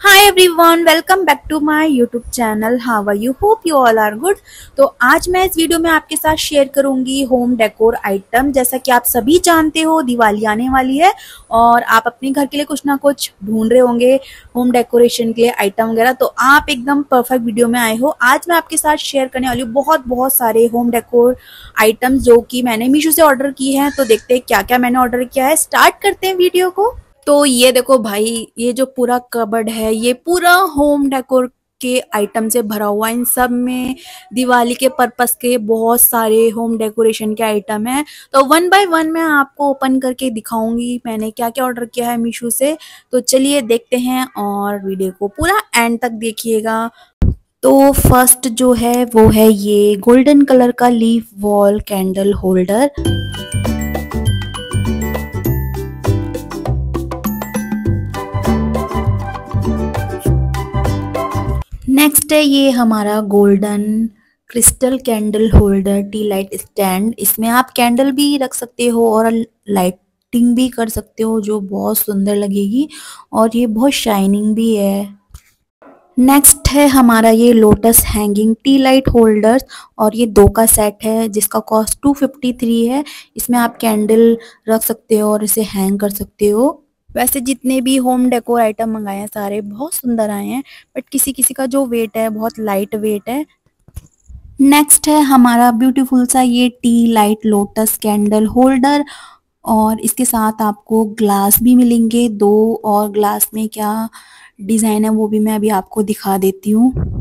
Hi everyone welcome back to my YouTube channel are you hope you all are good तो आज मैं इस video में आपके साथ शेयर करूँगी होम डेकोर आइटम जैसा कि आप सभी जानते हो, दिवाली आने वाली है और आप अपने घर के लिए कुछ ना कुछ ढूंढ रहे होंगे होम डेकोरेशन के लिए आइटम वगैरह। तो आप एकदम परफेक्ट वीडियो में आए हो। आज मैं आपके साथ शेयर करने वाली हूँ बहुत बहुत सारे होम डेकोर आइटम जो कि मैंने मीशो से ऑर्डर की है। तो देखते हैं क्या क्या मैंने ऑर्डर किया है। स्टार्ट करते हैं वीडियो को। तो ये देखो भाई, ये जो पूरा कबर्ड है, ये पूरा होम डेकोर के आइटम से भरा हुआ इन सब में दिवाली के पर्पस के बहुत सारे होम डेकोरेशन के आइटम है। तो वन बाय वन मैं आपको ओपन करके दिखाऊँगी मैंने क्या क्या ऑर्डर किया है मीशो से। तो चलिए देखते हैं और वीडियो को पूरा एंड तक देखिएगा। तो फ़र्स्ट जो है, वो है ये गोल्डन कलर का leaf wall candle holder. Next है ये हमारा golden crystal candle holder tea light stand इसमें आप कैंडल भी रख सकते हो और लाइटिंग भी कर सकते हो, जो बहुत सुंदर लगेगी और ये बहुत शाइनिंग भी है। नेक्स्ट है हमारा ये lotus hanging tea light holders और ये दो का सेट है, जिसका कॉस्ट टू फिफ्टी थ्री है। इसमें आप कैंडल रख सकते हो और इसे हैंग कर सकते हो। वैसे जितने भी होम डेकोर आइटम मंगाए हैं सारे बहुत सुंदर आए हैं बट किसी किसी का जो वेट है, बहुत लाइट वेट है। नेक्स्ट है हमारा ब्यूटीफुल सा ये tea light lotus candle holder और इसके साथ आपको ग्लास भी मिलेंगे। दो और ग्लास में क्या डिज़ाइन है वो भी मैं अभी आपको दिखा देती हूँ।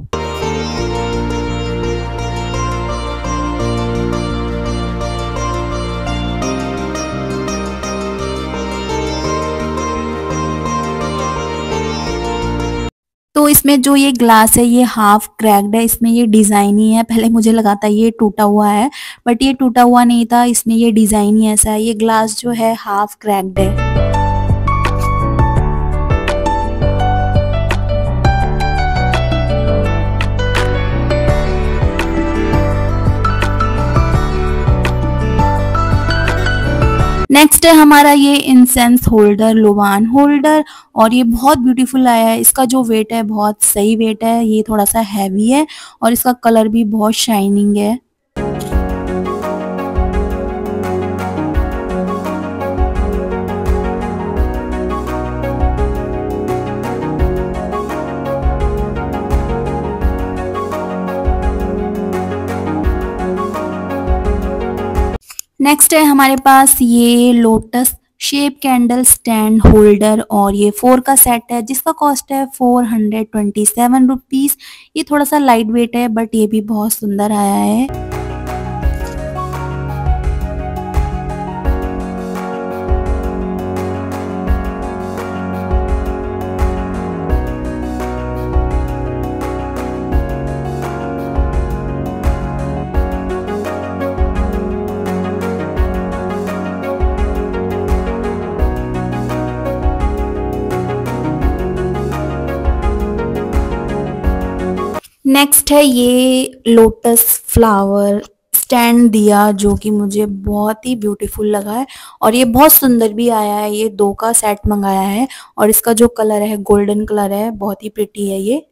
तो इसमें जो ये ग्लास है, ये हाफ़ क्रैक्ड है, इसमें ये डिज़ाइन ही है। पहले मुझे लगा था ये टूटा हुआ है बट ये टूटा हुआ नहीं था, इसमें ये डिज़ाइन ही ऐसा है। ये ग्लास जो है हाफ़ क्रैक्ड है। नेक्स्ट है हमारा ये इंसेंस होल्डर लोवान होल्डर और ये बहुत ब्यूटीफुल आया है। इसका जो वेट है, बहुत सही वेट है। ये थोड़ा सा हैवी है और इसका कलर भी बहुत शाइनिंग है। नेक्स्ट है हमारे पास ये lotus shape candle stand holder और ये फोर का सेट है, जिसका कॉस्ट है four hundred twenty seven rupees ये थोड़ा सा लाइट वेट है बट ये भी बहुत सुंदर आया है। नेक्स्ट है ये लोटस फ्लावर स्टैंड दिया जो कि मुझे बहुत ही ब्यूटीफुल लगा है और ये बहुत सुंदर भी आया है। ये दो का सेट मंगाया है और इसका जो कलर है गोल्डन कलर है, बहुत ही प्रिटी है ये।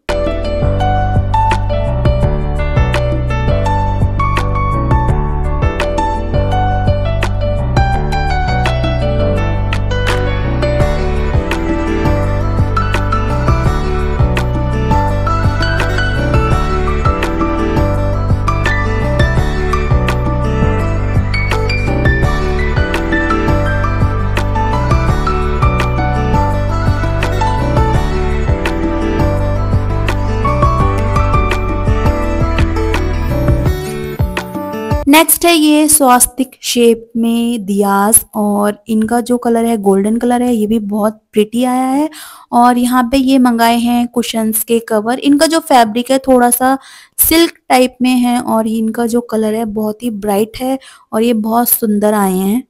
नेक्स्ट है ये स्वास्तिक शेप में दियास और इनका जो कलर है गोल्डन कलर है, ये भी बहुत प्रिटी आया है। और यहाँ पे ये मंगाए हैं कुशंस के कवर इनका जो फैब्रिक है थोड़ा सा सिल्क टाइप में है और इनका जो कलर है बहुत ही ब्राइट है और ये बहुत सुंदर आए हैं।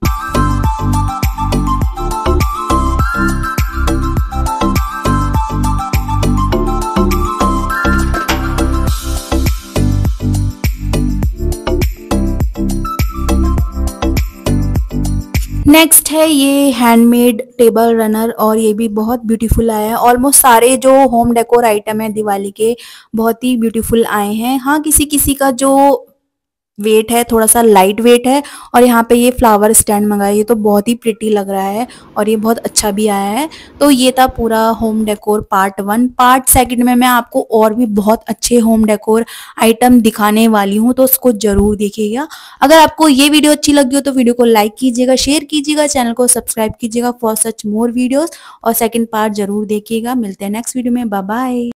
नेक्स्ट है ये हैंडमेड टेबल रनर और ये भी बहुत ब्यूटीफुल आया है। ऑलमोस्ट सारे जो होम डेकोर आइटम है दिवाली के, बहुत ही ब्यूटीफुल आए हैं। हाँ किसी किसी का जो वेट है थोड़ा सा लाइट वेट है और यहाँ पे ये फ्लावर स्टैंड मंगाया ये तो बहुत ही प्रिटी लग रहा है और ये बहुत अच्छा भी आया है। तो ये था पूरा home decor part one part second में मैं आपको और भी बहुत अच्छे होम डेकोर आइटम दिखाने वाली हूँ तो उसको ज़रूर देखिएगा। अगर आपको ये वीडियो अच्छी लगी हो तो वीडियो को लाइक कीजिएगा शेयर कीजिएगा चैनल को सब्सक्राइब कीजिएगा फॉर सच मोर वीडियोज़ और सेकेंड पार्ट ज़रूर देखिएगा। मिलते हैं नेक्स्ट वीडियो में। बाय